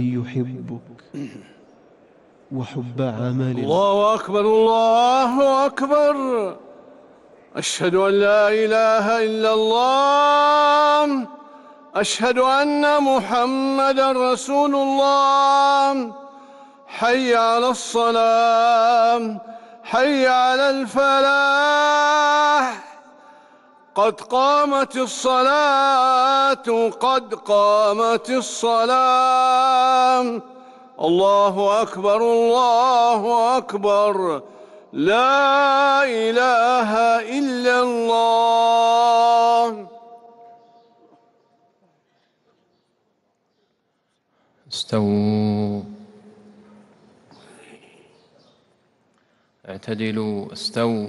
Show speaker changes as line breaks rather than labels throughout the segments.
يحبك وحب عمل
الله أكبر الله أكبر. أشهد أن لا إله إلا الله. أشهد أن محمدا رسول الله. حي على الصلاة حي على الفلاح. قد قامت الصلاة قد قامت الصلاة. الله أكبر الله أكبر. لا إله إلا الله.
استووا. اعتدلوا استووا.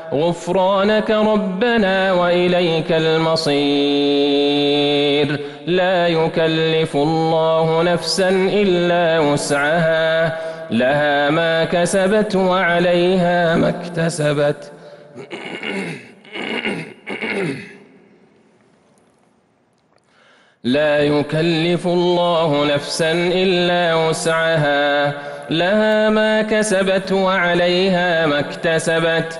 غفرانك ربنا وإليك المصير. لا يكلف الله نفسا إلا وسعها. لها ما كسبت وعليها ما اكتسبت. لا يكلف الله نفسا إلا وسعها. لها ما كسبت وعليها ما اكتسبت.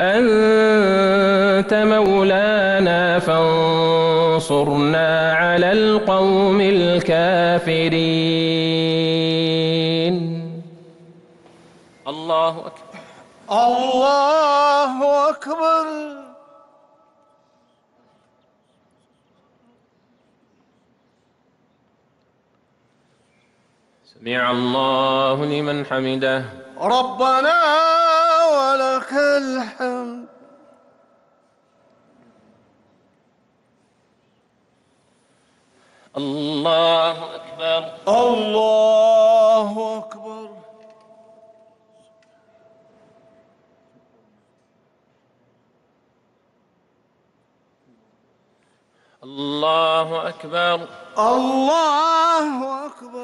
أنت مولانا فانصرنا على القوم الكافرين. الله أكبر.
الله أكبر.
سمع الله لمن حمده.
ربنا ولك الحمد.
الله أكبر.
الله أكبر.
الله أكبر.
الله أكبر.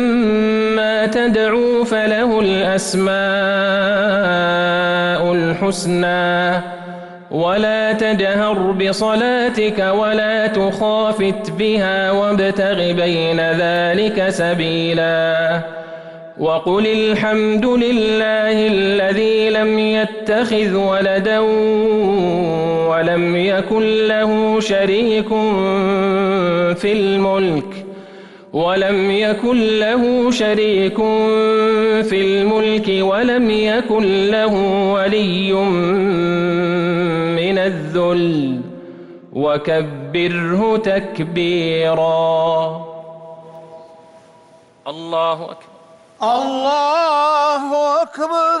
أيما تدعوا فله الأسماء الحسنى ولا تجهر بصلاتك ولا تخافت بها وابتغ بين ذلك سبيلا وقل الحمد لله الذي لم يتخذ ولدا ولم يكن له شريك في الملك ولم يكن له شريك في الملك ولم يكن له ولي من الذل. وكبره تكبيرا. الله أكبر.
الله أكبر.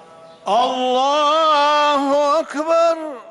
الله أكبر.